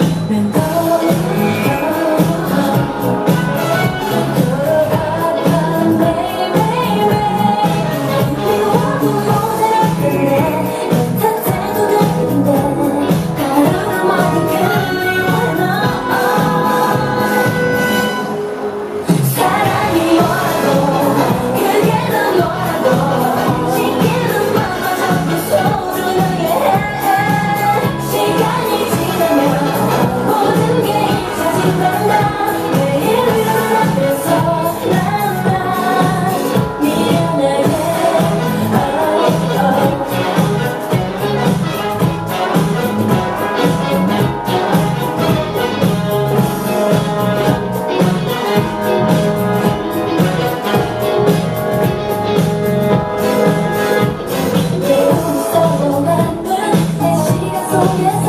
remember Oh,